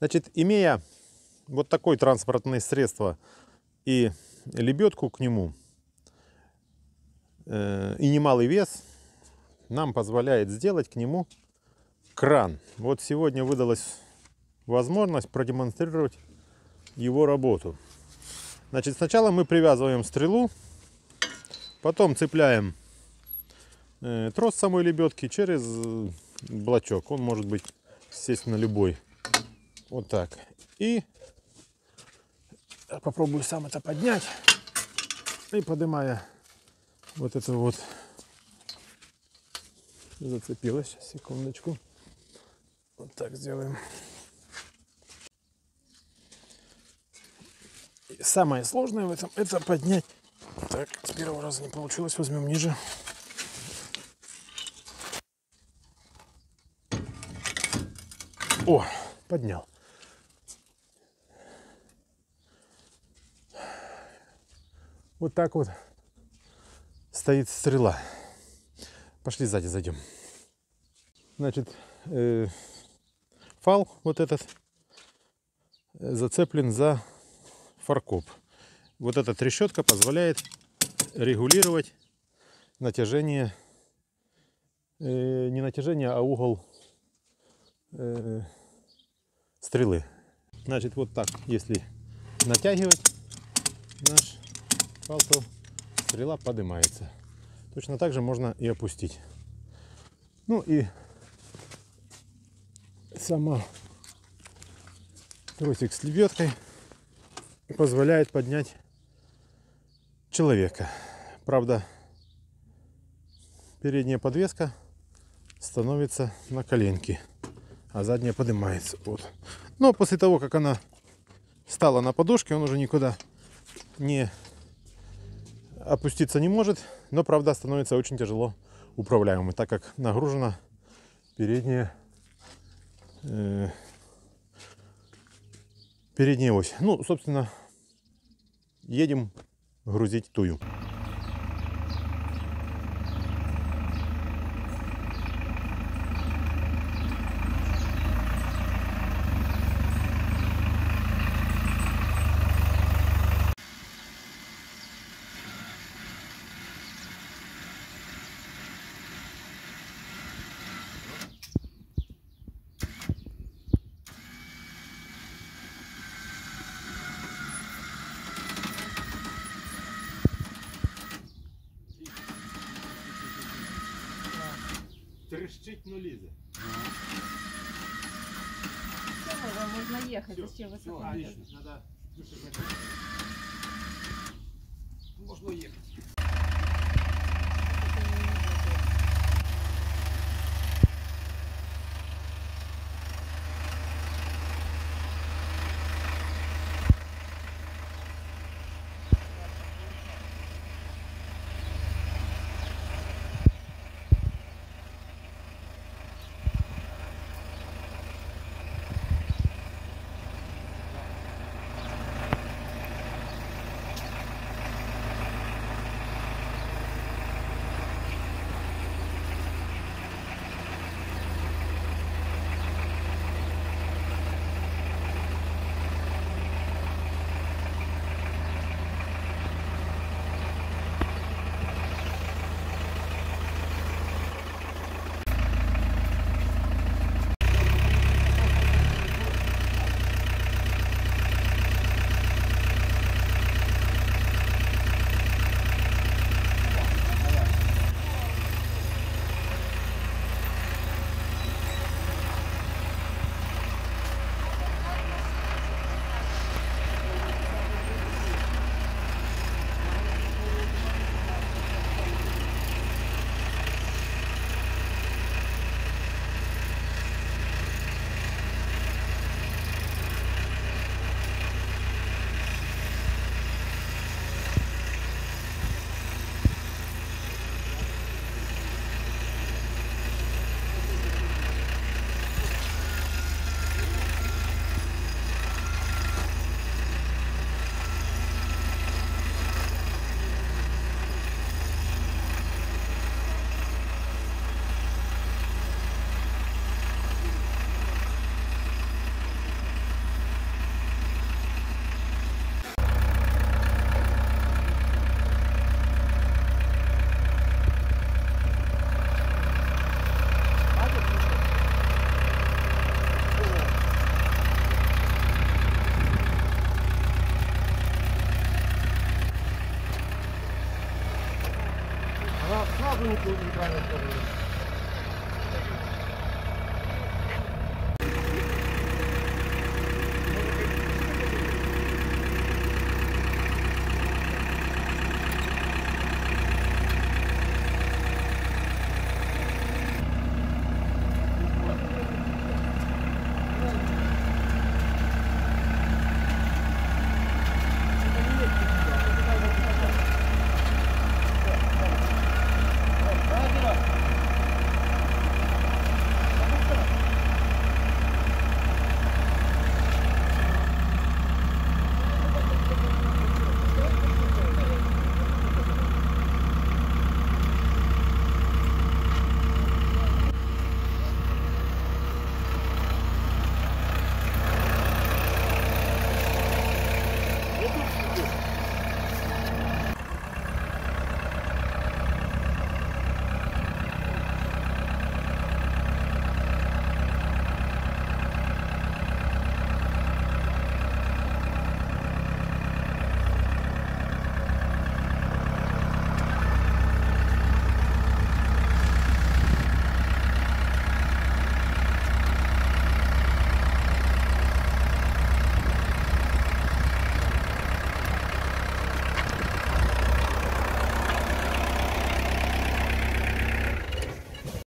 Значит, имея вот такое транспортное средство и лебедку к нему, э, и немалый вес, нам позволяет сделать к нему кран. Вот сегодня выдалась возможность продемонстрировать его работу. Значит, сначала мы привязываем стрелу, потом цепляем э, трос самой лебедки через э, блочок. Он может быть, естественно, любой. Вот так. И попробую сам это поднять. И поднимая вот это вот зацепилась. Сейчас, секундочку. Вот так сделаем. И самое сложное в этом это поднять. Так, с первого раза не получилось. Возьмем ниже. О, поднял. Вот так вот стоит стрела. Пошли сзади зайдем. Значит, э, фал вот этот э, зацеплен за фаркоп. Вот эта трещотка позволяет регулировать натяжение, э, не натяжение, а угол э, стрелы. Значит, вот так, если натягивать наш фал, то стрела поднимается. Точно так же можно и опустить. Ну и сама тросик с лебедкой позволяет поднять человека. Правда, передняя подвеска становится на коленки, а задняя поднимается. Вот. Но после того, как она стала на подушке, он уже никуда не опуститься не может, но правда становится очень тяжело управляемым, так как нагружена передняя э, передняя ось. Ну, собственно, едем грузить тую. Трещить, но лізе. Всё, можно ехать, зачем вы Все, сохраняете? Obrigado.